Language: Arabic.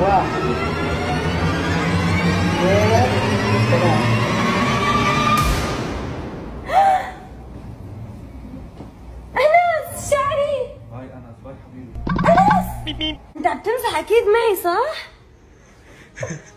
واحد اثنين ثلاثة أنس شعري هاي أنس حبيبي أنس أنت عم تمزح أكيد معي صح؟